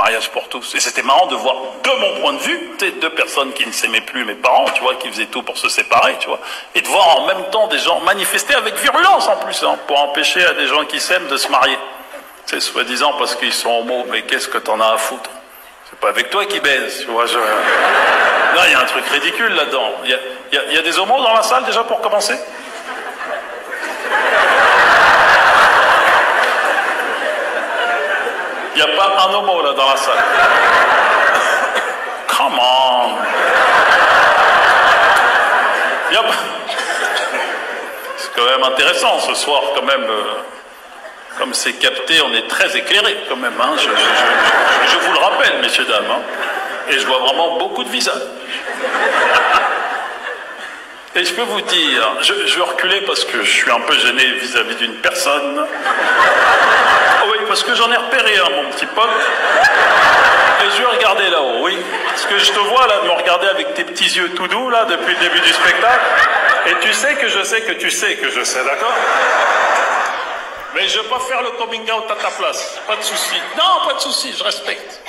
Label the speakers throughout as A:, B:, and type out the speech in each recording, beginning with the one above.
A: mariage pour tous. Et c'était marrant de voir, de mon point de vue, deux personnes qui ne s'aimaient plus, mes parents, tu vois, qui faisaient tout pour se séparer, tu vois, et de voir en même temps des gens manifester avec virulence en plus, hein, pour empêcher à des gens qui s'aiment de se marier. C'est soi-disant parce qu'ils sont homo, mais qu'est-ce que t'en as à foutre? C'est pas avec toi qui baise, tu vois. Je... Là, il y a un truc ridicule là-dedans. Il y y y a des homos dans la salle déjà pour commencer? N'y a pas un homo là dans la salle. Come on. C'est quand même intéressant ce soir, quand même. euh, Comme c'est capté, on est très éclairé quand même. hein. Je vous le rappelle, messieurs, dames. hein. Et je vois vraiment beaucoup de visages. Et je peux vous dire, je, je vais reculer parce que je suis un peu gêné vis-à-vis d'une personne. Parce que j'en ai repéré un, mon petit pote. Et je vais regarder là-haut, oui. Parce que je te vois là, me regarder avec tes petits yeux tout doux là, depuis le début du spectacle. Et tu sais que je sais que tu sais que je sais, d'accord? Mais je vais pas faire le coming out à ta place. Pas de souci. Non, pas de souci, je respecte.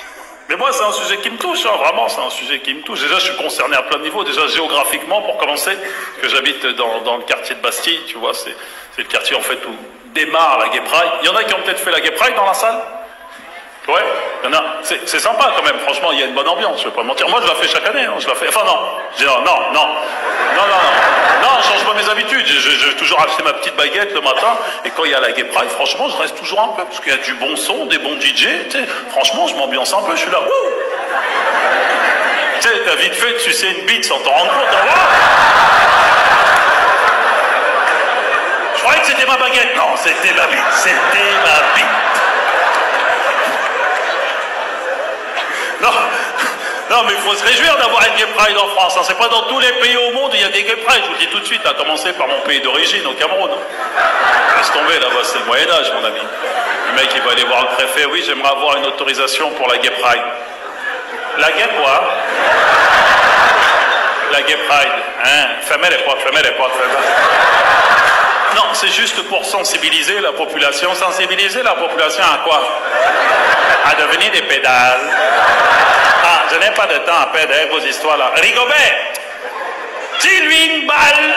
A: Mais moi, c'est un sujet qui me touche, hein, vraiment, c'est un sujet qui me touche. Déjà, je suis concerné à plein de niveaux. Déjà, géographiquement, pour commencer, que j'habite dans, le quartier de Bastille, tu vois, c'est le quartier, en fait, où démarre la Gay Pride. Il y en a qui ont peut-être fait la Gay Pride dans la salle Ouais, il y en a. C'est sympa quand même, franchement, il y a une bonne ambiance, je vais pas mentir. Moi, je la fais chaque année, hein, je la fais. Enfin, non, non, non, non, non, non, non, non, je change pas mes habitudes. Je, je- vais toujours acheter ma petite baguette le matin, et quand il y a la Gay Pride, franchement, je reste toujours un peu, parce qu'il y a du bon son, des bons DJ. Franchement, je m'ambiance un peu, je suis là, wouh Tu sais, t'as vite fait de sucer une bite sans t'en rendre compte, hein, Je croyais que c'était ma baguette. Non, c'était ma bite, c'était ma bite. Non, non, mais il faut se réjouir d'avoir une Gay Pride en France. hein. C'est pas dans tous les pays au monde où il y a des Gay Pride. Je vous le dis tout de suite, à commencer par mon pays d'origine, au Cameroun. Laisse tomber, là-bas, c'est le Moyen-Âge, mon ami. Le mec, il va aller voir le préfet. Oui, j'aimerais avoir une autorisation pour la Gay Pride. La Gay quoi? La Gay Pride. Hein? Fermez les portes, fermez les portes. Non, c'est juste pour sensibiliser la population. Sensibiliser la population à quoi? À devenir des pédales. Ah, je n'ai pas de temps à perdre avec vos histoires là. Rigobert, dis-lui une balle